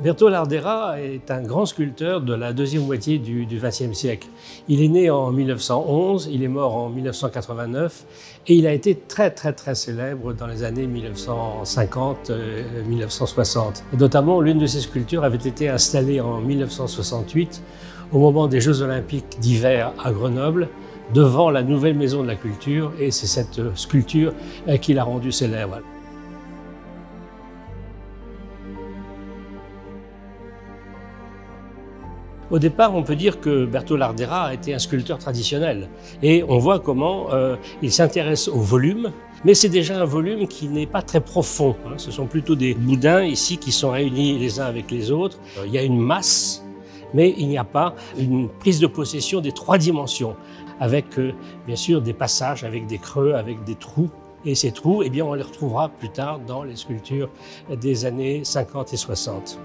Bertol Lardera est un grand sculpteur de la deuxième moitié du XXe siècle. Il est né en 1911, il est mort en 1989 et il a été très très très célèbre dans les années 1950-1960. Euh, notamment, l'une de ses sculptures avait été installée en 1968 au moment des Jeux olympiques d'hiver à Grenoble devant la nouvelle maison de la culture et c'est cette sculpture euh, qui l'a rendu célèbre. Au départ, on peut dire que Bertol Lardera a été un sculpteur traditionnel. Et on voit comment euh, il s'intéresse au volume, mais c'est déjà un volume qui n'est pas très profond. Hein. Ce sont plutôt des boudins ici qui sont réunis les uns avec les autres. Euh, il y a une masse, mais il n'y a pas une prise de possession des trois dimensions, avec euh, bien sûr des passages, avec des creux, avec des trous. Et ces trous, eh bien, on les retrouvera plus tard dans les sculptures des années 50 et 60.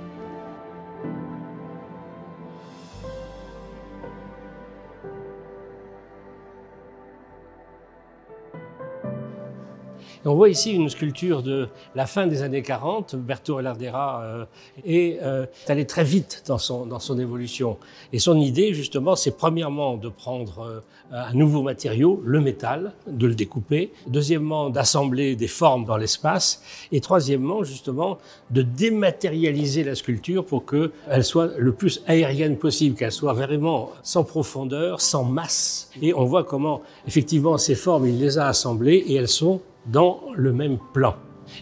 On voit ici une sculpture de la fin des années 40. Berto Lardera euh, est euh, allé très vite dans son, dans son évolution. Et son idée, justement, c'est premièrement de prendre euh, un nouveau matériau, le métal, de le découper. Deuxièmement, d'assembler des formes dans l'espace. Et troisièmement, justement, de dématérialiser la sculpture pour qu'elle soit le plus aérienne possible, qu'elle soit vraiment sans profondeur, sans masse. Et on voit comment, effectivement, ces formes, il les a assemblées et elles sont dans le même plan.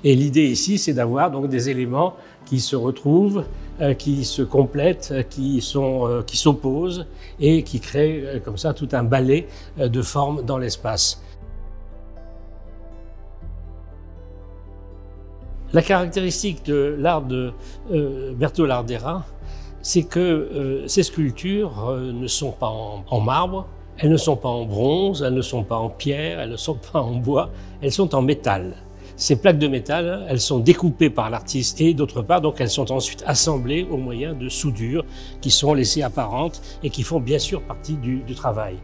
Et l'idée ici, c'est d'avoir donc des éléments qui se retrouvent, euh, qui se complètent, euh, qui sont, euh, qui s'opposent et qui créent comme ça tout un ballet de formes dans l'espace. La caractéristique de l'art de Bertol Lardera, c'est que ces sculptures ne sont pas en marbre, elles ne sont pas en bronze, elles ne sont pas en pierre, elles ne sont pas en bois, elles sont en métal. Ces plaques de métal, elles sont découpées par l'artiste et d'autre part, donc elles sont ensuite assemblées au moyen de soudures qui sont laissées apparentes et qui font bien sûr partie du, du travail.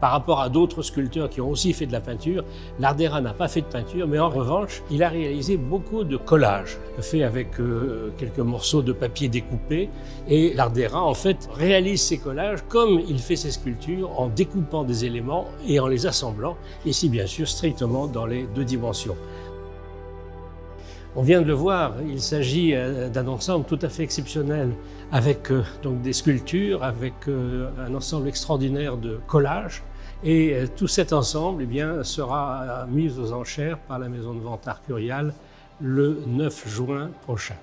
Par rapport à d'autres sculpteurs qui ont aussi fait de la peinture, Lardera n'a pas fait de peinture, mais en revanche, il a réalisé beaucoup de collages, fait avec euh, quelques morceaux de papier découpés. Et Lardera, en fait, réalise ces collages comme il fait ses sculptures, en découpant des éléments et en les assemblant, ici bien sûr strictement dans les deux dimensions. On vient de le voir, il s'agit euh, d'un ensemble tout à fait exceptionnel avec euh, donc des sculptures, avec euh, un ensemble extraordinaire de collages. Et tout cet ensemble eh sera mis aux enchères par la maison de vente Arcurial le 9 juin prochain.